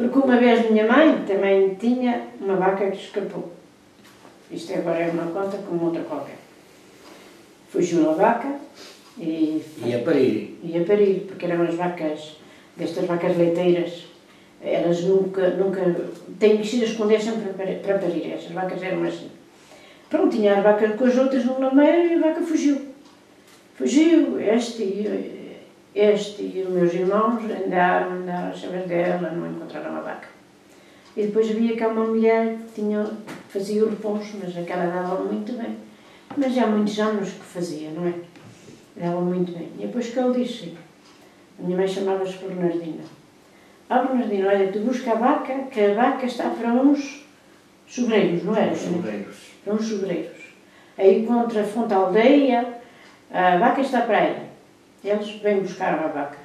Porque uma vez minha mãe também tinha uma vaca que escapou. Isto agora é uma conta como outra qualquer. Fugiu a vaca e. Ia parir. Ia parir, porque eram as vacas, destas vacas leiteiras. Elas nunca, nunca. têm que se esconder sempre para, parir. Essas vacas eram assim. Pronto, tinha as vacas com as outras no lameiro e a vaca fugiu. Fugiu, este e, este e os meus irmãos andaram, andaram a saber dela, não encontraram a vaca. E depois havia cá uma mulher que tinha, fazia o reponso, mas aquela dava muito bem. Mas já há muitos anos que fazia, não é? Dava muito bem. E depois que ele disse, a minha mãe chamava-se Bernardina. Ah, Bernardina, olha, tu busca a vaca, que a vaca está para uns sobreiros, não é? Os sobreiros. Para uns sobreiros. Aí contra a fonte aldeia, a vaca está para aí. Eles vêm buscar a vaca.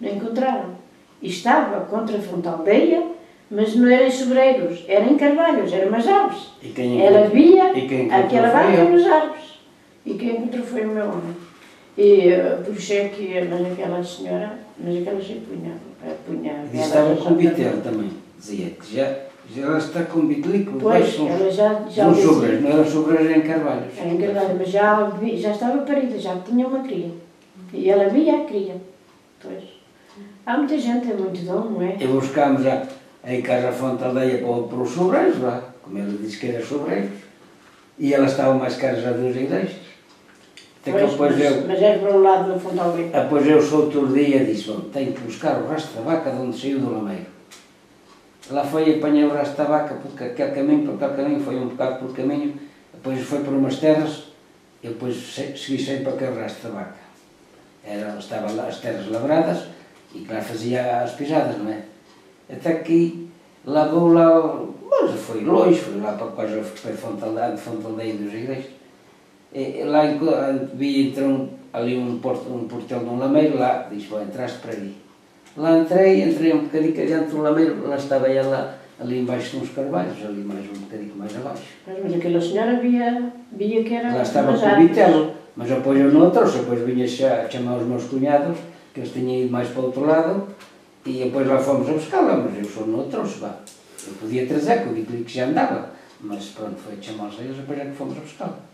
Não encontraram. E estava contra a fonte aldeia, mas não era em sobreiros, era em carvalhos, eram umas árvores. E quem Ela via e aquela vaca nas árvores. E quem encontrou foi o meu homem. E eh, por isso é que, mas aquela senhora, mas aquela se punha, eh, punha E ela estava com sabia. bitel também. Dizia que já, já ela está com bitelico. Pois, são, ela já, já são sobras, não eram sobras em carvalhos. Era encarnada, mas já, já estava parida, já tinha uma cria. E ela via a cria. Pois. Há muita gente, é muito dom, não é? E buscámos já em casa a fonte aldeia para, para os sobreiros lá, como ele disse que era sobreiros. E elas estavam mais caras. Até que Pois, depois mas, eu, mas é para o lado da fonte aldeia. depois eu sou outro dia disse, bom, tenho que buscar o rastro da vaca de onde saiu do lameiro. Lá foi e apanhei o rastro da vaca, porque aquele caminho, por aquele caminho, foi um bocado por caminho, depois foi por umas terras, e depois se- segui sempre aquele rastro da vaca. Era, estava lá as terras labradas, e que lá fazia as pisadas, não é? Até que lá vou lá, mas foi longe, foi lá para quase foi Fonte Aldeia, Fonte Aldeia dos Igrejas. E, lá vi então ali um, porto, um portão de um lameiro, lá disse, bom, entraste para ali. Lá entrei, entrei um bocadinho adiante do lameiro, lá estava ela ali embaixo de uns carvalhos, ali mais um bocadinho mais abaixo. Mas, mas aquela senhora via, via que era. Lá estava com o árvores. Mas apoio non trouxe, pois viñe xa chamar os meus cuñados, que os teñei máis para outro lado, e pois lá fomos a buscala, mas eu só non trouxe, va. Eu podía trazer, que o que xa andaba, mas pronto, foi chamar os eles e depois é que fomos a buscala.